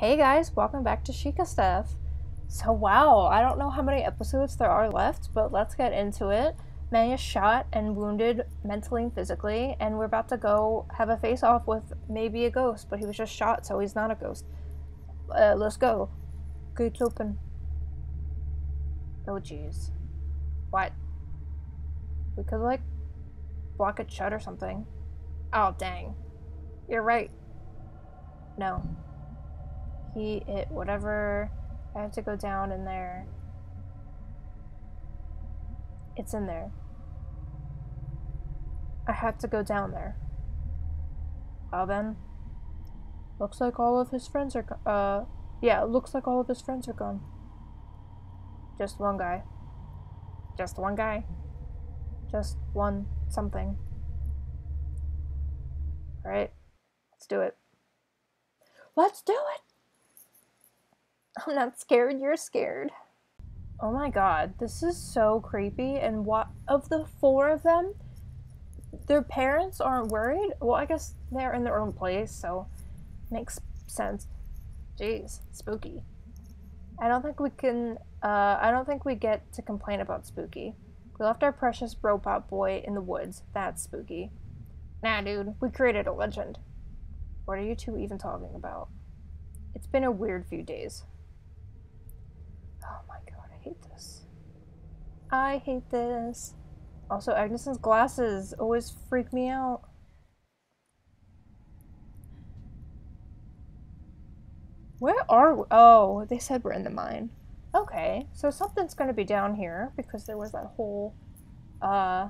Hey guys, welcome back to Sheikah Steph. So wow, I don't know how many episodes there are left, but let's get into it. Mae is shot and wounded mentally and physically, and we're about to go have a face off with maybe a ghost, but he was just shot, so he's not a ghost. Uh, let's go. Gates open. Oh jeez. What? We could like block it shut or something. Oh dang. You're right. No. He, it, whatever. I have to go down in there. It's in there. I have to go down there. Well then. Looks like all of his friends are, uh, yeah, looks like all of his friends are gone. Just one guy. Just one guy. Just one something. Alright, let's do it. Let's do it! I'm not scared, you're scared. Oh my god, this is so creepy. And what of the four of them, their parents aren't worried? Well, I guess they're in their own place, so makes sense. Jeez, spooky. I don't think we can. Uh, I don't think we get to complain about spooky. We left our precious robot boy in the woods. That's spooky. Nah, dude, we created a legend. What are you two even talking about? It's been a weird few days. Oh my god, I hate this. I hate this. Also, Angus's glasses always freak me out. Where are we? Oh, they said we're in the mine. Okay, so something's gonna be down here because there was that whole, uh,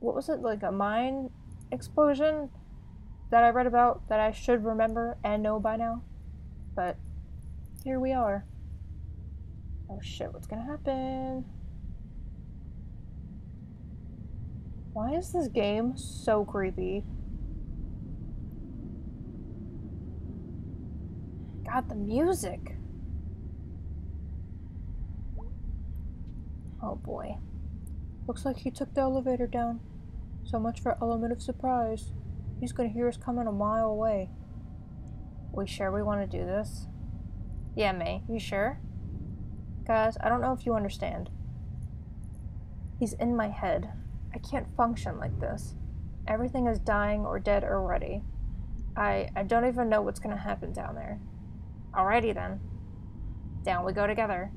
what was it, like a mine explosion that I read about that I should remember and know by now. But here we are. Oh shit, what's gonna happen? Why is this game so creepy? God, the music. Oh boy. Looks like he took the elevator down. So much for element of surprise. He's gonna hear us coming a mile away. We sure we want to do this? Yeah, Mae, you sure? Guys, I don't know if you understand. He's in my head. I can't function like this. Everything is dying or dead already. I I don't even know what's gonna happen down there. Alrighty then. Down we go together.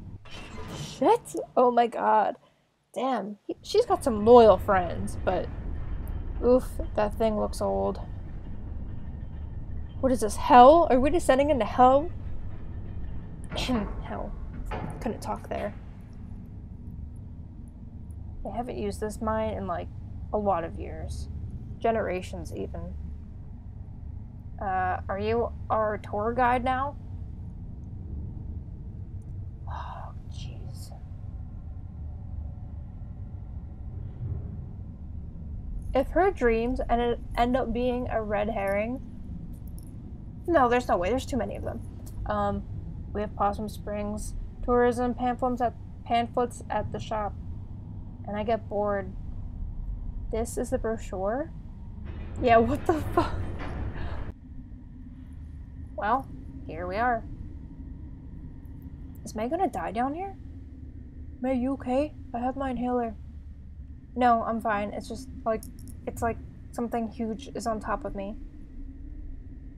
Shit! Oh my god. Damn, he, she's got some loyal friends, but oof, that thing looks old. What is this, hell? Are we descending into hell? hell. Couldn't talk there. I haven't used this mine in like a lot of years. Generations, even. Uh, are you our tour guide now? Oh, jeez. If her dreams it end up being a red herring, no, there's no way. There's too many of them. Um, we have Possum Springs tourism pamphlets at pamphlets at the shop, and I get bored. This is the brochure. Yeah, what the fuck? Well, here we are. Is Mae gonna die down here? Mae, you okay? I have my inhaler. No, I'm fine. It's just like, it's like something huge is on top of me.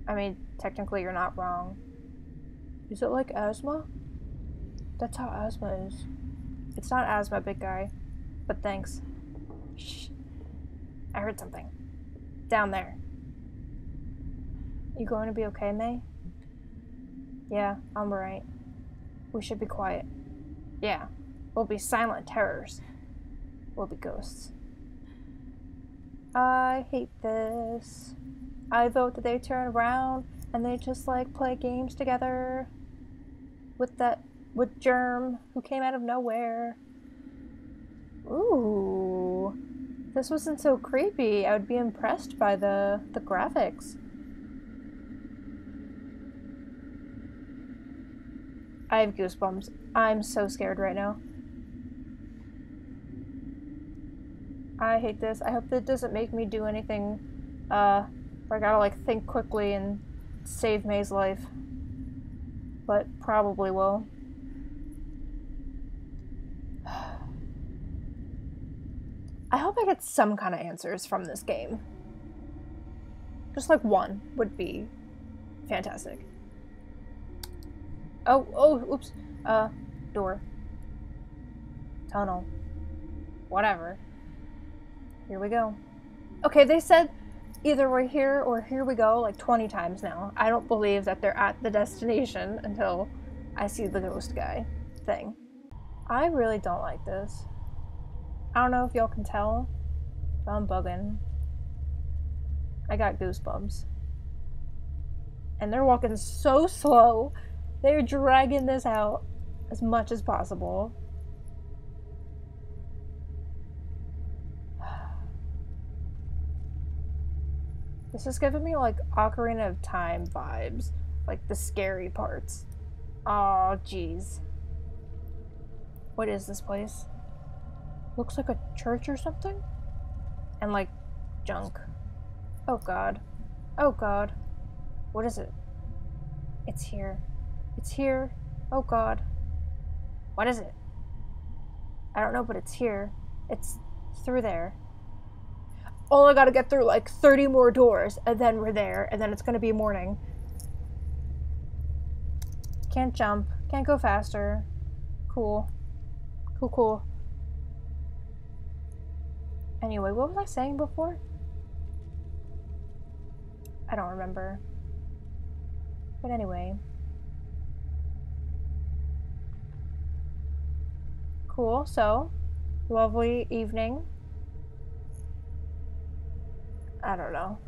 I mean, technically, you're not wrong. Is it like asthma? That's how asthma is. It's not asthma, big guy. But thanks. Shh. I heard something. Down there. You going to be okay, Mae? Yeah, I'm right. We should be quiet. Yeah, we'll be silent terrors. We'll be ghosts. I hate this. I vote that they turn around and they just like play games together with that with Germ who came out of nowhere. Ooh. This wasn't so creepy. I would be impressed by the the graphics. I have goosebumps. I'm so scared right now. I hate this. I hope that doesn't make me do anything uh where I gotta like think quickly and save Mae's life. but probably will. I hope I get some kind of answers from this game. Just like one would be fantastic. Oh, oh, oops. Uh, door. Tunnel. Whatever. Here we go. Okay, they said either we're here or here we go like 20 times now. I don't believe that they're at the destination until I see the ghost guy thing. I really don't like this. I don't know if y'all can tell, but I'm bugging. I got goosebumps. And they're walking so slow. They're dragging this out as much as possible. This is giving me like Ocarina of Time vibes, like the scary parts. Oh, jeez. What is this place? Looks like a church or something? And like junk. Oh god. Oh god. What is it? It's here. It's here. Oh god. What is it? I don't know, but it's here. It's through there. I gotta get through like 30 more doors, and then we're there, and then it's gonna be morning. Can't jump. Can't go faster. Cool. Cool, cool. Anyway, what was I saying before? I don't remember. But anyway. Cool, so, lovely evening. I don't know.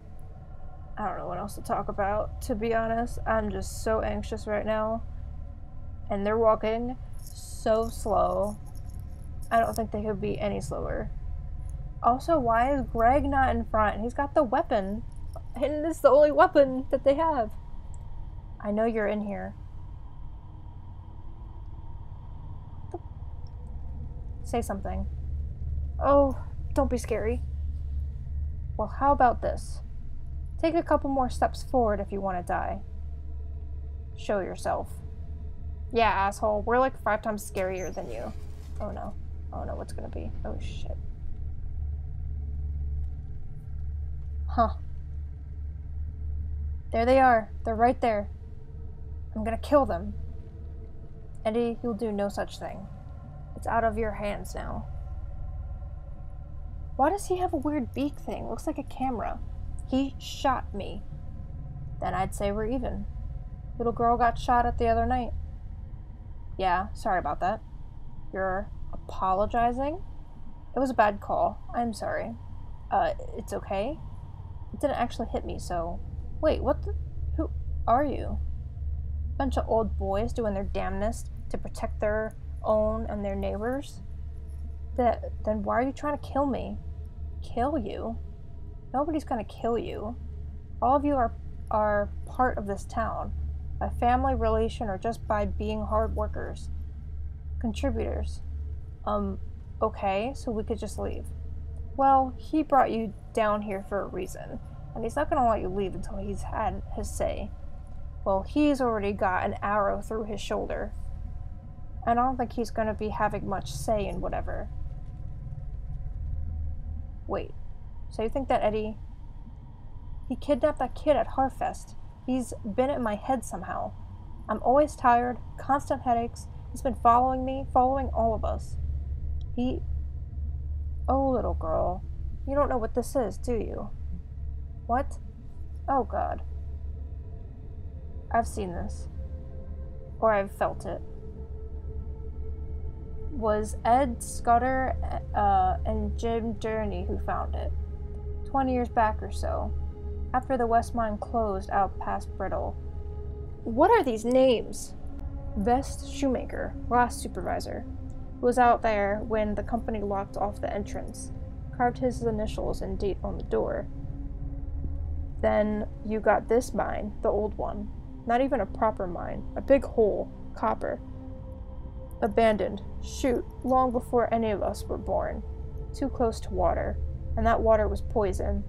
I don't know what else to talk about, to be honest. I'm just so anxious right now. And they're walking so slow. I don't think they could be any slower. Also, why is Gregg not in front? He's got the weapon. And it's the only weapon that they have. I know you're in here. Say something. Oh, don't be scary. Well, how about this? Take a couple more steps forward if you want to die. Show yourself. Yeah, asshole. We're like five times scarier than you. Oh no. Oh no, what's gonna be? Oh shit. Huh. There they are. They're right there. I'm gonna kill them. Eddie, you'll do no such thing. It's out of your hands now. Why does he have a weird beak thing? Looks like a camera. He shot me. Then I'd say we're even. Little girl got shot at the other night. Yeah, sorry about that. You're apologizing? It was a bad call. I'm sorry. Uh, it's okay. It didn't actually hit me, so. Wait, what the? Who are you? Bunch of old boys doing their damnedest to protect their own and their neighbors? That, then why are you trying to kill me? kill you. Nobody's gonna kill you. All of you are are part of this town, by family relation or just by being hard workers. Contributors. Um, okay, so we could just leave. Well, he brought you down here for a reason, and he's not gonna let you leave until he's had his say. Well, he's already got an arrow through his shoulder. And I don't think he's gonna be having much say in whatever. Wait, so you think that Eddie... He kidnapped that kid at Harfest. He's been in my head somehow. I'm always tired, constant headaches. He's been following me, following all of us. He... Oh, little girl. You don't know what this is, do you? What? Oh, God. I've seen this. Or I've felt it was Ed Scudder uh, and Jim Journey who found it, 20 years back or so, after the West Mine closed out past Brittle. What are these names? Vest Shoemaker, last supervisor, was out there when the company locked off the entrance, carved his initials and date on the door. Then you got this mine, the old one. Not even a proper mine, a big hole, copper, Abandoned, shoot, long before any of us were born. Too close to water, and that water was poison.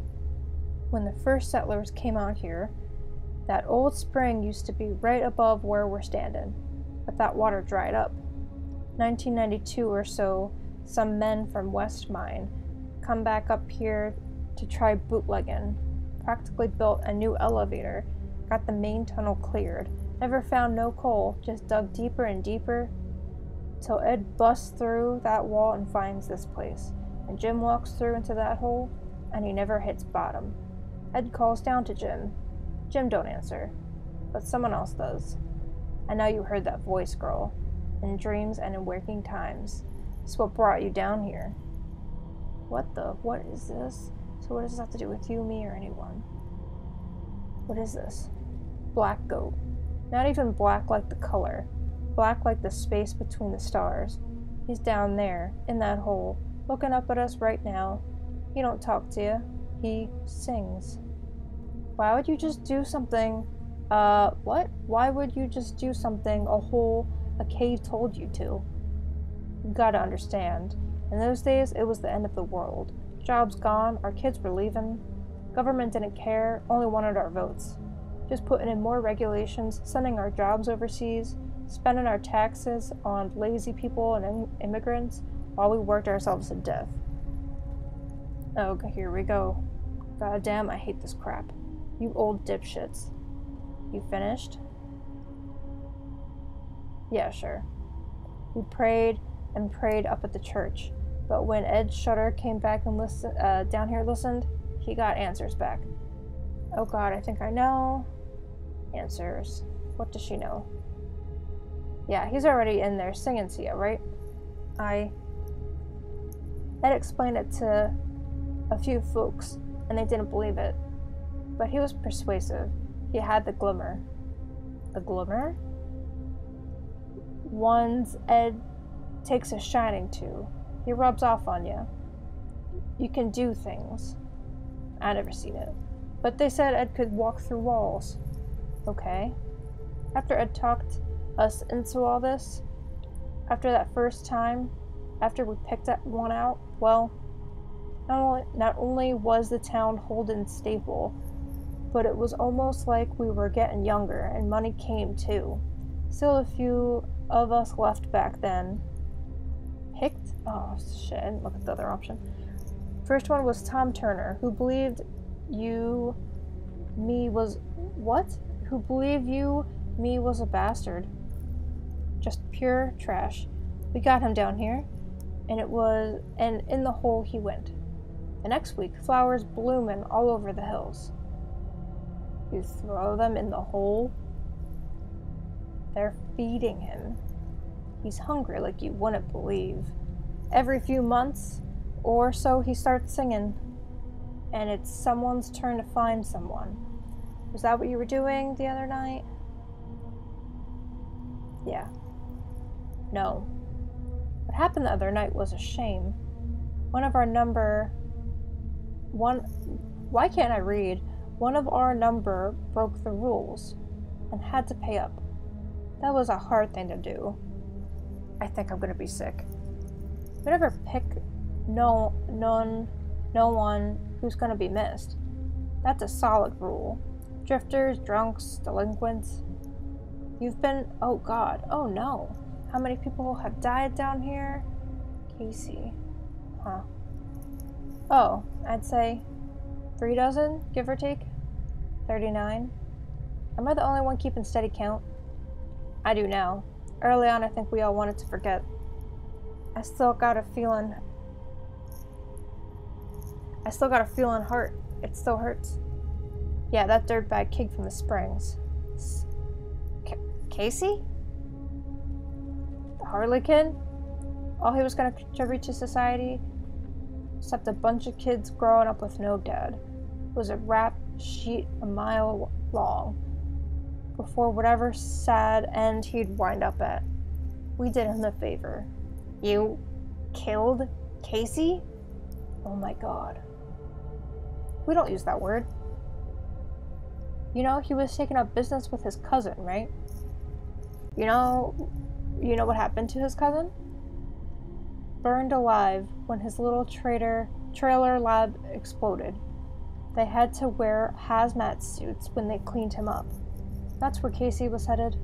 When the first settlers came out here, That old spring used to be right above where we're standing, but that water dried up. 1992 or so, some men from West Mine come back up here to try bootlegging. Practically built a new elevator, got the main tunnel cleared. Never found no coal, just dug deeper and deeper till Ed busts through that wall and finds this place. And Jim walks through into that hole, and he never hits bottom. Ed calls down to Jim. Jim don't answer, but someone else does. I know you heard that voice, girl, in dreams and in waking times. It's what brought you down here. What the? What is this? So, what does this have to do with you, me, or anyone? What is this? Black goat. Not even black like the color, black like the space between the stars. He's down there, in that hole, looking up at us right now. He don't talk to you, he sings. Why would you just do something? Uh, what? Why would you just do something a hole, a cave told you to? You gotta understand. In those days, it was the end of the world. Jobs gone, our kids were leaving. Government didn't care, only wanted our votes. Just putting in more regulations, sending our jobs overseas, spending our taxes on lazy people and immigrants while we worked ourselves to death. Okay, here we go. God damn, I hate this crap. You old dipshits. You finished? Yeah, sure. We prayed and prayed up at the church, but when Ed Shutter came back and listened, uh, down here listened, he got answers back. Oh god, I think I know. Answers. What does she know? Yeah, he's already in there singing to you, right? I. Ed explained it to a few folks, and they didn't believe it. But he was persuasive. He had the glimmer. The glimmer? Ones Ed takes a shining to. He rubs off on you. You can do things. I never seen it. But they said Ed could walk through walls. Okay. After Ed talked us into all this, after that first time, after we picked that one out, well, not only, not only was the town Holden stable, but it was almost like we were getting younger and money came too. Still, a few of us left back then. Oh shit, I didn't look at the other option. First one was Tom Turner, who believed you, me was. What? Who believed you, me was a bastard. Just pure trash. We got him down here, and it was. and in the hole he went. The next week, flowers blooming all over the hills. You throw them in the hole? They're feeding him. He's hungry like you wouldn't believe. Every few months or so, he starts singing, and it's someone's turn to find someone. Was that what you were doing the other night? Yeah. No. What happened the other night was a shame. One of our number. One. Why can't I read? One of our number broke the rules and had to pay up. That was a hard thing to do. I think I'm gonna be sick. Never pick no none no one who's gonna be missed. That's a solid rule. Drifters, drunks, delinquents. You've been oh god, oh no. How many people have died down here? Casey. Huh. Oh, I'd say three dozen, give or take. 39. Am I the only one keeping steady count? I do now. Early on, I think we all wanted to forget. I still got a feeling. I still got a feeling hurt. It still hurts. Yeah, that dirtbag kid from the Springs. Casey? The Harlequin? All he was to contribute to society, except a bunch of kids growing up with no dad, was a rap sheet a mile long before whatever sad end he'd wind up at. We did him a favor. You killed Casey? Oh my god. We don't use that word. You know, he was taking up business with his cousin, right? You know, you know what happened to his cousin? Burned alive when his little trader trailer lab exploded. They had to wear hazmat suits when they cleaned him up. That's where Casey was headed.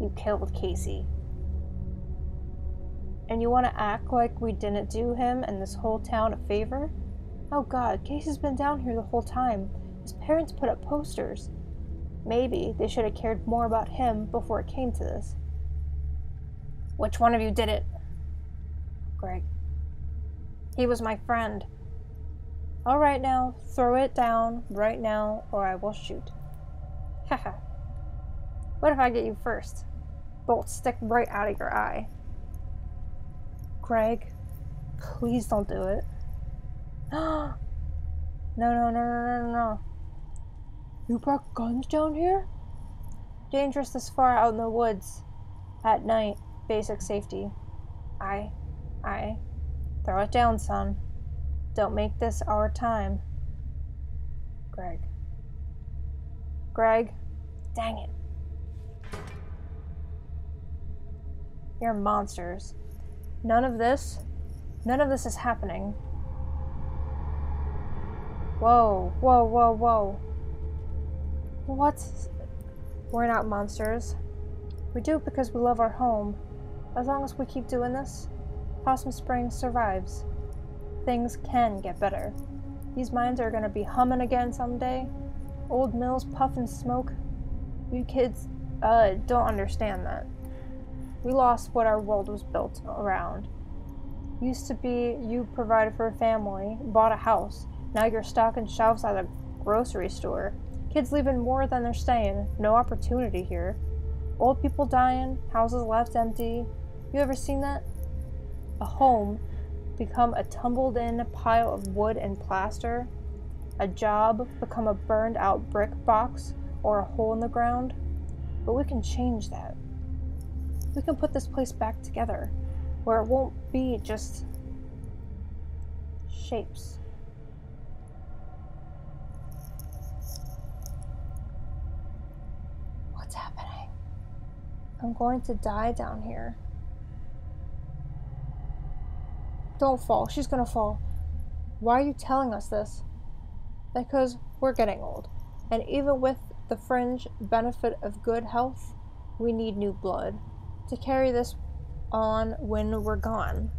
You killed Casey. And you want to act like we didn't do him and this whole town a favor? Oh god, Casey's been down here the whole time. His parents put up posters. Maybe they should have cared more about him before it came to this. Which one of you did it? Gregg. He was my friend. All right now, throw it down right now, or I will shoot. Haha. what if I get you first? Bolt stick right out of your eye. Gregg, please don't do it. no, no, no, no, no, no. You brought guns down here? Dangerous this far out in the woods. At night, basic safety. I, I. Throw it down, son. Don't make this our time. Gregg. Gregg. Dang it. You're monsters. None of this, none of this is happening. Whoa, whoa, whoa, whoa. What? We're not monsters. We do it because we love our home. As long as we keep doing this, Possum Springs survives things can get better. These mines are gonna be humming again someday. Old mills puffing smoke. You kids uh, don't understand that. We lost what our world was built around. Used to be you provided for a family, bought a house. Now you're stocking shelves at a grocery store. Kids leaving more than they're staying. No opportunity here. Old people dying, houses left empty. You ever seen that? A home become a tumbled in pile of wood and plaster, a job become a burned out brick box or a hole in the ground. But we can change that. We can put this place back together where it won't be just shapes. What's happening? I'm going to die down here. Don't fall. She's gonna fall. Why are you telling us this? Because we're getting old. And even with the fringe benefit of good health, we need new blood to carry this on when we're gone.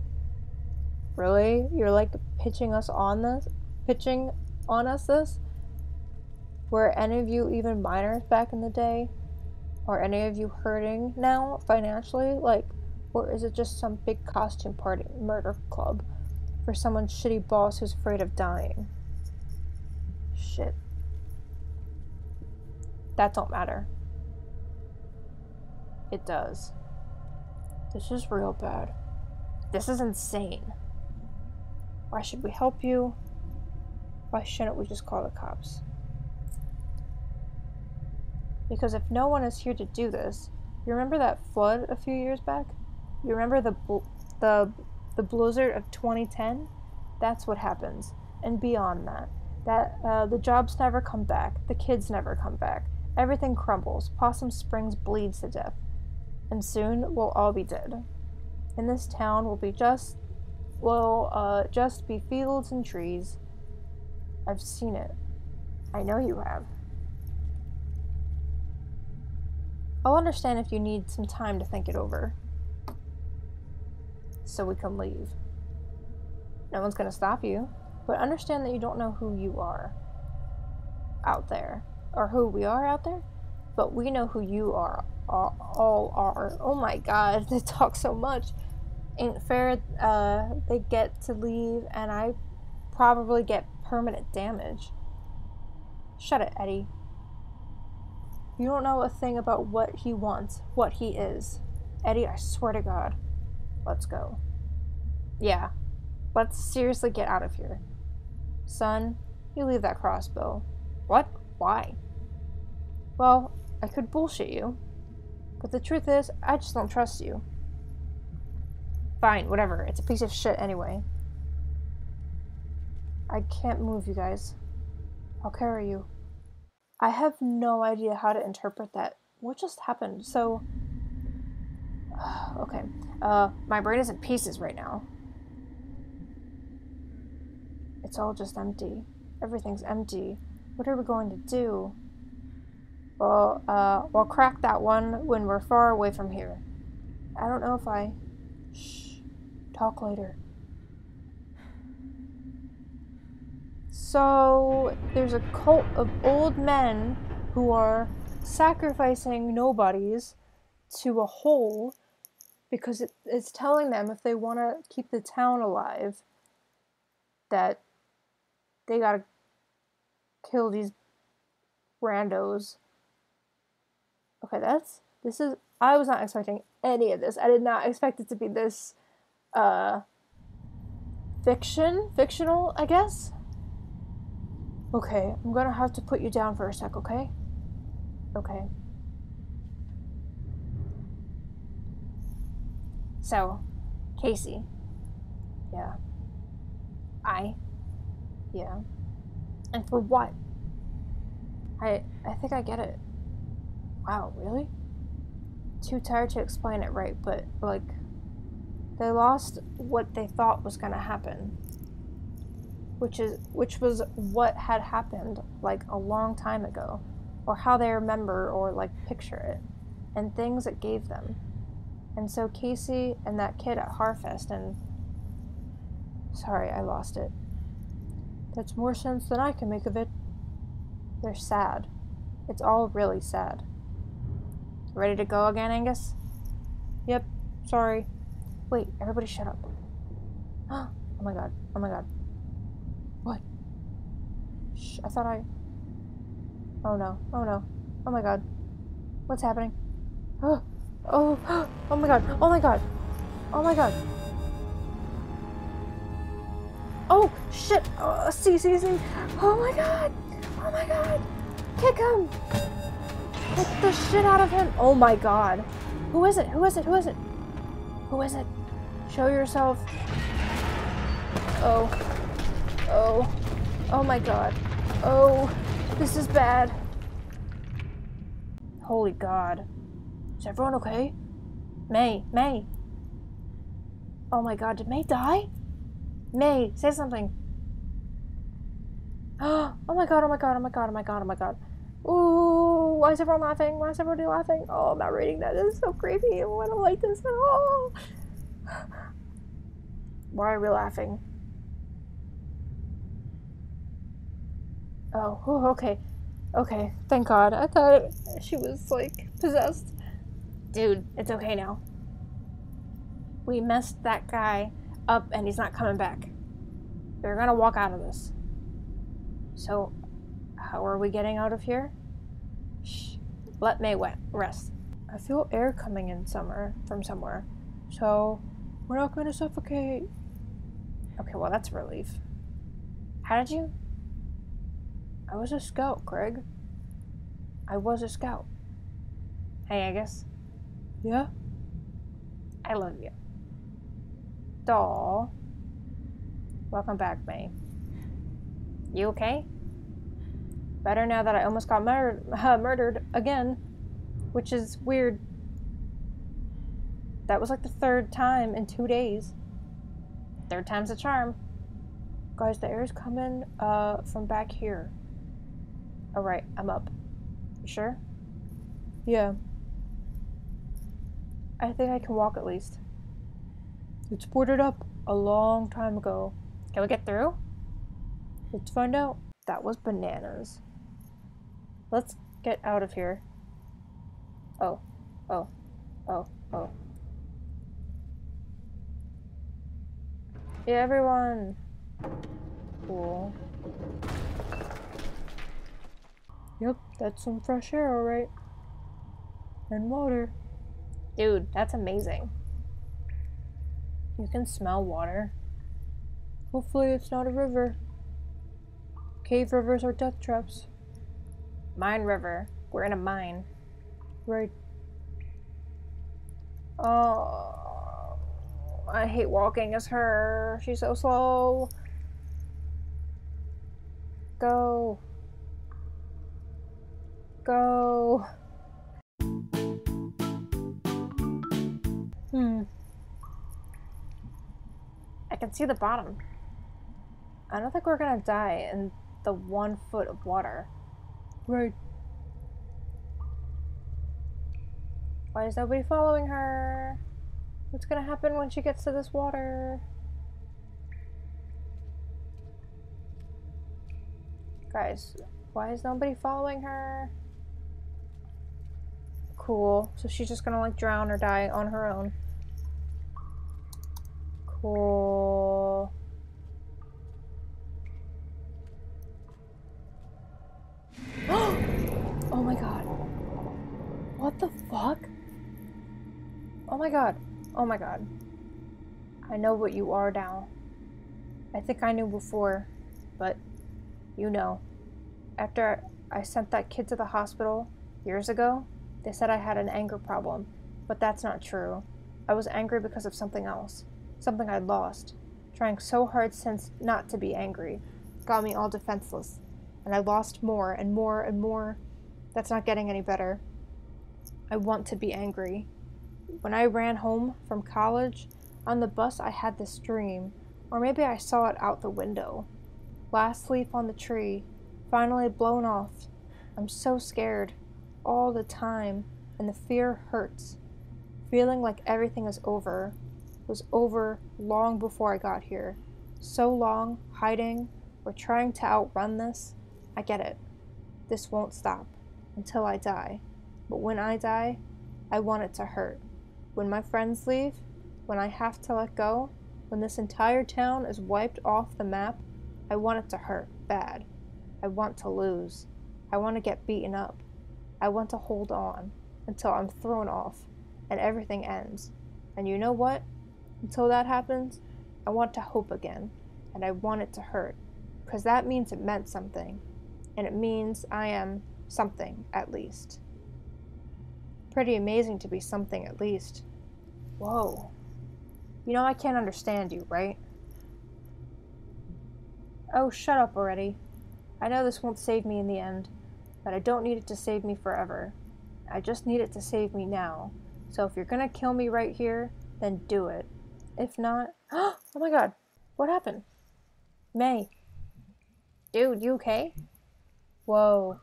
Really? You're like pitching us on this? Pitching on us this? Were any of you even minors back in the day? Are any of you hurting now financially? Like, or is it just some big costume party murder club for someone's shitty boss who's afraid of dying? Shit. That don't matter. It does. This is real bad. This is insane. Why should we help you? Why shouldn't we just call the cops? Because if no one is here to do this, you remember that flood a few years back? You remember the the the blizzard of 2010? That's what happens. And beyond that, that uh, the jobs never come back, the kids never come back. Everything crumbles. Possum Springs bleeds to death, and soon we'll all be dead. And this town will be just will uh, just be fields and trees. I've seen it. I know you have. I'll understand if you need some time to think it over so we can leave. No one's going to stop you, but understand that you don't know who you are out there, or who we are out there, but we know who you are, all, all are. Oh my god, they talk so much. Ain't fair, uh, they get to leave, and I probably get permanent damage. Shut it, Eddie. You don't know a thing about what he wants, what he is. Eddie, I swear to God. Let's go. Yeah. Let's seriously get out of here. Son, you leave that crossbow. What? Why? Well, I could bullshit you. But the truth is, I just don't trust you. Fine, whatever. It's a piece of shit anyway. I can't move you guys. I'll carry you. I have no idea how to interpret that. What just happened? So, okay. Uh, my brain is in pieces right now. It's all just empty. Everything's empty. What are we going to do? Well, uh, we'll crack that one when we're far away from here. I don't know if I... Shh. Talk later. So, there's a cult of old men who are sacrificing nobodies to a hole because it, it's telling them if they want to keep the town alive that they gotta kill these randos. Okay, that's this is I was not expecting any of this. I did not expect it to be this uh fiction, fictional, I guess. Okay, I'm gonna have to put you down for a sec, okay? Okay. So, Casey. Yeah. I. Yeah. And for what? I I think I get it. Wow, really? Too tired to explain it right, but like they lost what they thought was going to happen. Which is which was what had happened like a long time ago or how they remember or like picture it and things it gave them. And so Casey and that kid at Harfest and. Sorry, I lost it. That's more sense than I can make of it. They're sad. It's all really sad. Ready to go again, Angus? Yep, sorry. Wait, everybody shut up. oh my god, oh my god. What? Shh, I thought I. Oh no, oh no, oh my god. What's happening? Oh! Oh, oh my god, oh my god, oh my god. Oh, shit, oh, see, see, see. Oh my god, oh my god. Kick him. Kick the shit out of him. Oh my god. Who is it, who is it, who is it? Who is it? Show yourself. Oh. Oh. Oh my god. Oh. This is bad. Holy god. Is everyone okay? Mae, Mae. Oh my god, did Mae die? Mae, say something. Oh my god, oh my god, oh my god, oh my god, oh my god. Ooh, why is everyone laughing? Why is everybody laughing? Oh, I'm not reading that. This is so creepy. Oh, I don't like this at all. Why are we laughing? Oh, oh okay. Okay, thank God. I thought she was, like, possessed. Dude, it's okay now. We messed that guy up and he's not coming back. We're gonna walk out of this. So, how are we getting out of here? Let Mae wet rest. I feel air coming in summer from somewhere. So, we're not gonna suffocate. Okay, well, that's a relief. How did you? I was a scout, Craig. I was a scout. Hey, Angus. Yeah? I love you. Doll. Welcome back, Mae. You okay? Better now that I almost got mur uh, murdered again. Which is weird. That was like the third time in two days. Third time's a charm. Guys, the air is coming uh, from back here. Alright, I'm up. You sure? Yeah. I think I can walk at least. It's boarded up a long time ago. Can we get through? Let's find out. That was bananas. Let's get out of here. Oh, oh, oh, oh. Yeah, everyone. Cool. Yep, that's some fresh air, alright. And water. Dude, that's amazing. You can smell water. Hopefully it's not a river. Cave rivers are death traps. Mine river. We're in a mine. Right. Oh, I hate walking as her. She's so slow. Go. Go. Hmm. I can see the bottom. I don't think we're gonna die in the one foot of water. Right. Why is nobody following her? What's gonna happen when she gets to this water? Guys, why is nobody following her? Cool. So she's just gonna like drown or die on her own. Cool. oh my god. What the fuck? Oh my god. Oh my god. I know what you are now. I think I knew before, but you know. After I sent that kid to the hospital years ago, they said I had an anger problem, but that's not true. I was angry because of something else, something I'd lost. Trying so hard since not to be angry got me all defenseless, and I lost more and more and more. That's not getting any better. I want to be angry. When I ran home from college, on the bus I had this dream, or maybe I saw it out the window. Last leaf on the tree, finally blown off. I'm so scared all the time, and the fear hurts. Feeling like everything is over was over long before I got here. So long, hiding, or trying to outrun this. I get it. This won't stop until I die. But when I die, I want it to hurt. When my friends leave, when I have to let go, when this entire town is wiped off the map, I want it to hurt bad. I want to lose. I want to get beaten up. I want to hold on until I'm thrown off and everything ends. And you know what? Until that happens, I want to hope again, and I want it to hurt, because that means it meant something, and it means I am something at least. Pretty amazing to be something at least. Whoa. You know I can't understand you, right? Oh, shut up already. I know this won't save me in the end but I don't need it to save me forever. I just need it to save me now. So if you're gonna kill me right here, then do it. If not, oh my god, what happened? Mae. Dude, you okay? Whoa.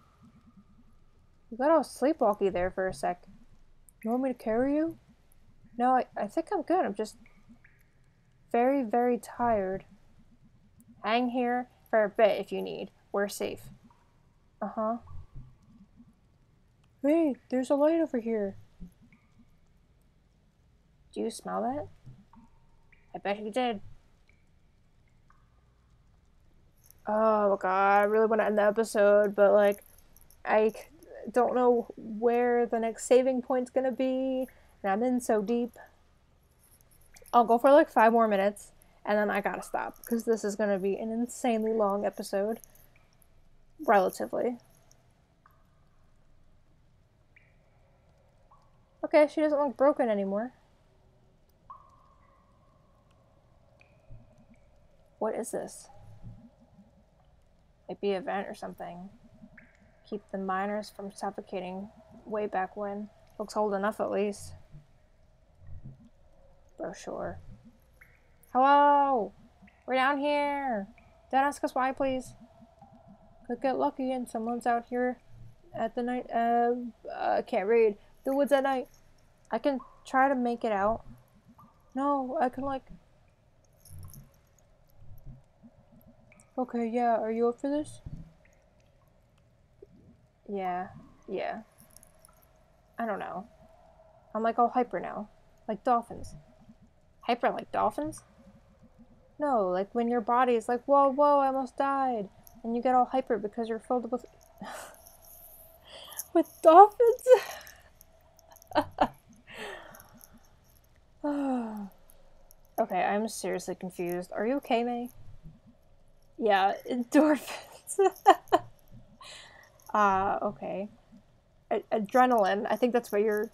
You got all sleepwalky there for a sec. You want me to carry you? No, I, I think I'm good. I'm just very, very tired. Hang here for a bit if you need. We're safe. Uh-huh. Hey, there's a light over here. Do you smell that? I bet you did. Oh god, I really want to end the episode, but like, I don't know where the next saving point's gonna be, and I'm in so deep. I'll go for like five more minutes, and then I gotta stop, because this is gonna be an insanely long episode. Relatively. Okay, she doesn't look broken anymore. What is this? Might be a vent or something. Keep the miners from suffocating way back when. Looks old enough at least. Brochure. Hello! We're down here! Don't ask us why, please. Could get lucky and someone's out here at the night. Uh, I uh, can't read the woods at night. I can try to make it out. No, I can like... Okay, yeah, are you up for this? Yeah, yeah. I don't know. I'm like all hyper now. Like dolphins. Hyper like dolphins? No, like when your body is like, whoa, whoa, I almost died. And you get all hyper because you're filled with... with dolphins? okay, I'm seriously confused. Are you okay, Mae? Yeah, endorphins. Ah, uh, okay. A adrenaline. I think that's what you're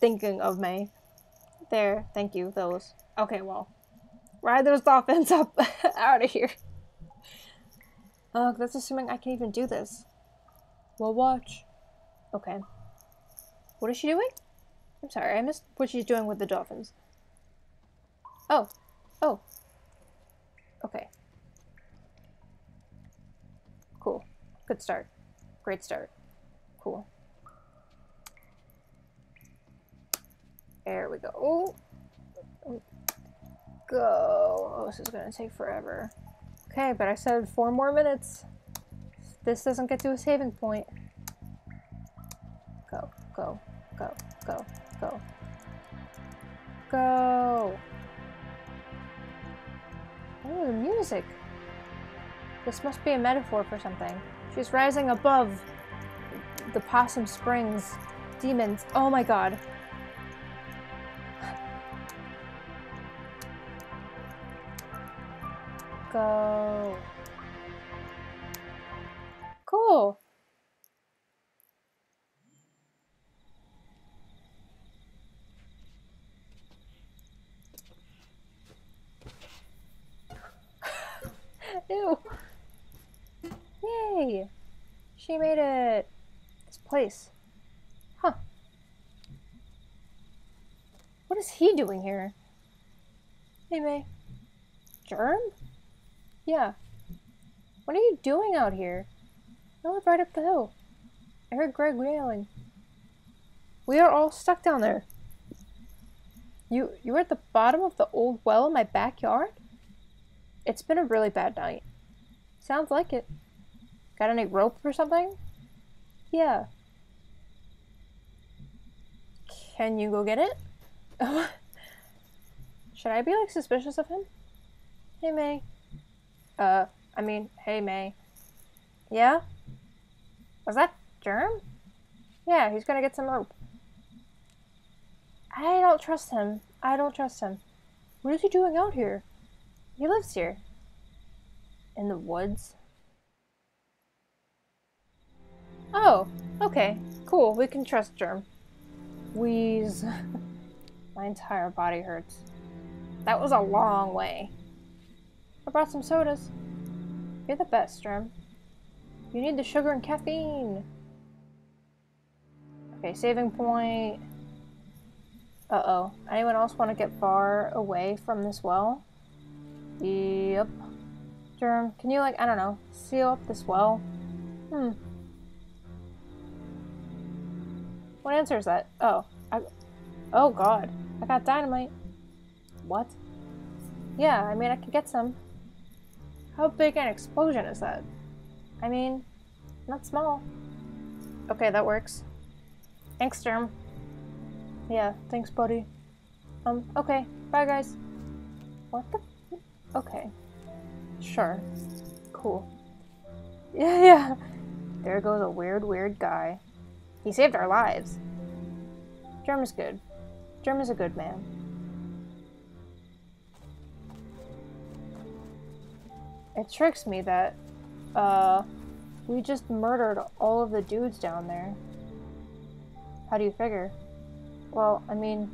thinking of, Mae. There, thank you, those. Okay, well. Ride those dolphins up out of here. Oh, that's assuming I can even do this. Well, watch. Okay. What is she doing? I'm sorry, I missed what she's doing with the dolphins. Oh. Oh. Okay. Good start. Great start. Cool. There we go. Oh. Go. Oh, this is gonna take forever. Okay, but I said four more minutes. This doesn't get to a saving point. Go, go, go, go, go. Go! Oh, the music. This must be a metaphor for something. She's rising above the Possum Springs demons. Oh my god. Place. Huh. What is he doing here? Hey, Mae. Germ? Yeah. What are you doing out here? I live right up the hill. I heard Gregg yelling. We are all stuck down there. You you were at the bottom of the old well in my backyard? It's been a really bad night. Sounds like it. Got any rope or something? Yeah. Can you go get it? Should I be like suspicious of him? Hey Mae. Uh, I mean, hey Mae. Yeah? Was that Germ? Yeah, he's gonna get some rope. I don't trust him. I don't trust him. What is he doing out here? He lives here. In the woods? Oh, okay. Cool, we can trust Germ. Wheeze. My entire body hurts. That was a long way. I brought some sodas. You're the best, Germ. You need the sugar and caffeine. Okay, saving point. Uh-oh. Anyone else want to get far away from this well? Yep. Germ, can you, like, I don't know, seal up this well? Hmm. What answer is that? Oh. I, oh, God. I got dynamite. What? Yeah, I mean, I could get some. How big an explosion is that? I mean, not small. Okay, that works. Thanks, Germ. Yeah, thanks, buddy. Um, okay. Bye, guys. What the? Okay. Sure. Cool. Yeah, yeah. There goes a weird, weird guy. He saved our lives. Germ is good. Germ is a good man. It tricks me that, uh, we just murdered all of the dudes down there. How do you figure? Well, I mean,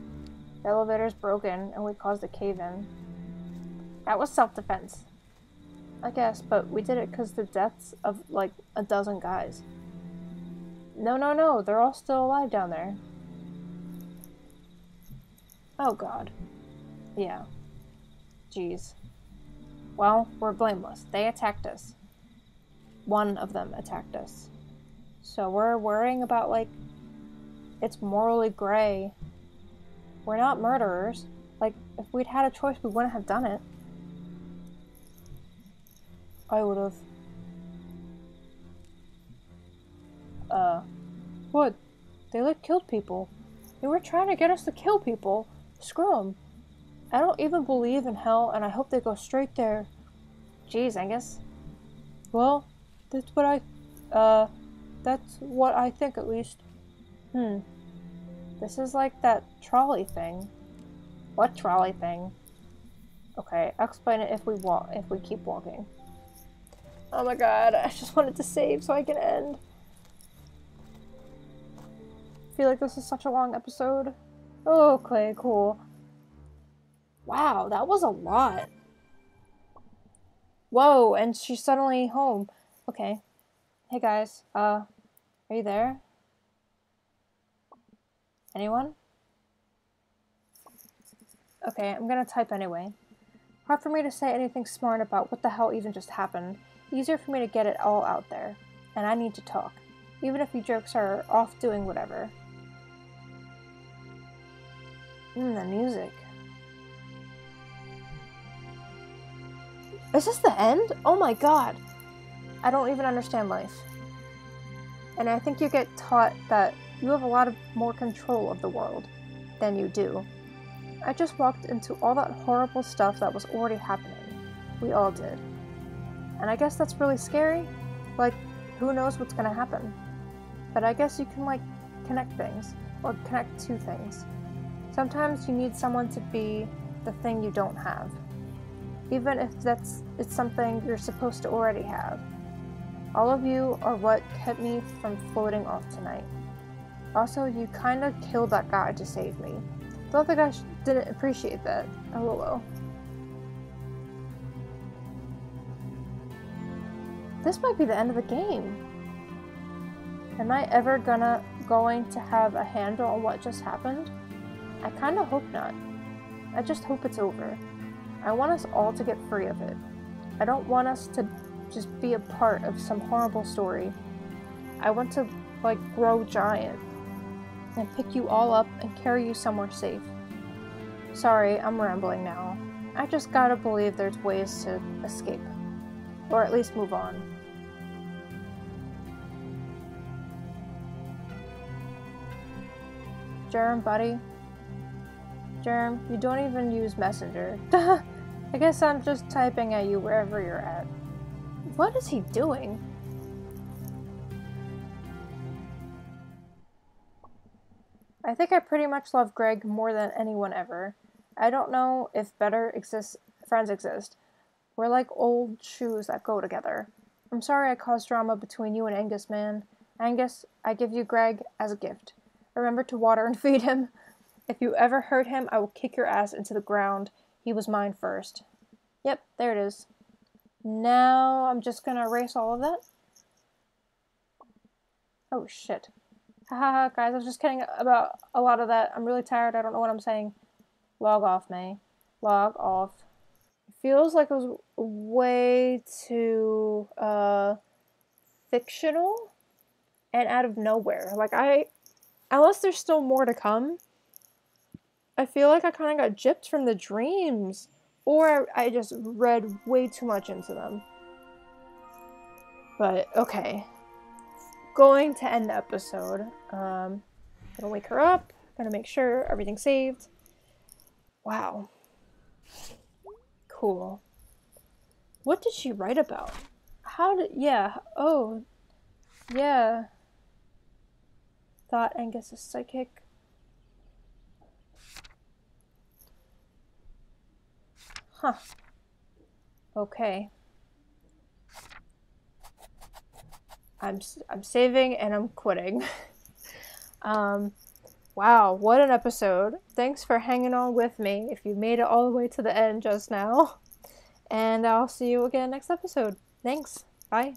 the elevator's broken and we caused a cave-in. That was self-defense. I guess, but we did it because the deaths of, like, a dozen guys. No, no, no, they're all still alive down there. Oh god. Yeah. Jeez. Well, we're blameless. They attacked us. One of them attacked us. So we're worrying about, like, it's morally gray. We're not murderers. Like, if we'd had a choice, we wouldn't have done it. I would have. Uh, what? They like killed people. They were trying to get us to kill people. Screw them. I don't even believe in hell, and I hope they go straight there. Jeez, guess. Well, that's what I, uh, that's what I think at least. Hmm. This is like that trolley thing. What trolley thing? Okay, I'll explain it if we walk, if we keep walking. Oh my god, I just wanted to save so I can end. Feel like this is such a long episode. Okay, cool. Wow, that was a lot. Whoa, and she's suddenly home. Okay. Hey guys, uh, are you there? Anyone? Okay, I'm gonna type anyway. Hard for me to say anything smart about what the hell even just happened. Easier for me to get it all out there. and I need to talk, even if you jerks are off doing whatever. Mmm, the music. Is this the end? Oh my god! I don't even understand life. And I think you get taught that you have a lot of more control of the world than you do. I just walked into all that horrible stuff that was already happening. We all did. And I guess that's really scary. Like, who knows what's gonna happen? But I guess you can, like, connect things, or connect two things. Sometimes you need someone to be the thing you don't have, even if that's it's something you're supposed to already have. All of you are what kept me from floating off tonight. Also, you kind of killed that guy to save me. I sh- didn't appreciate that. Oh, LOL. This might be the end of the game. Am I ever gonna going to have a handle on what just happened? I kinda hope not. I just hope it's over. I want us all to get free of it. I don't want us to just be a part of some horrible story. I want to, like, grow giant and pick you all up and carry you somewhere safe. Sorry, I'm rambling now. I just gotta believe there's ways to escape. Or at least move on. Germ, buddy. Germ, you don't even use Messenger. I guess I'm just typing at you wherever you're at. What is he doing? I think I pretty much love Gregg more than anyone ever. I don't know if better exists friends exist. We're like old shoes that go together. I'm sorry I caused drama between you and Angus, man. Angus, I give you Gregg as a gift. Remember to water and feed him. If you ever hurt him, I will kick your ass into the ground. He was mine first. Yep, there it is. Now I'm just gonna erase all of that. Oh shit. Haha, guys, I was just kidding about a lot of that. I'm really tired. I don't know what I'm saying. Log off, Mae. Log off. Feels like it was way too uh, fictional and out of nowhere. Like I, unless there's still more to come, I feel like I kind of got gypped from the dreams, or I just read way too much into them. But okay, going to end the episode. Um, gonna wake her up. Gonna make sure everything's saved. Wow. Cool. What did she write about? How did. Yeah. Oh. Yeah. Thought Angus is psychic. Huh. Okay. I'm I'm saving and I'm quitting. um, wow, what an episode! Thanks for hanging on with me. If you made it all the way to the end just now, and I'll see you again next episode. Thanks. Bye.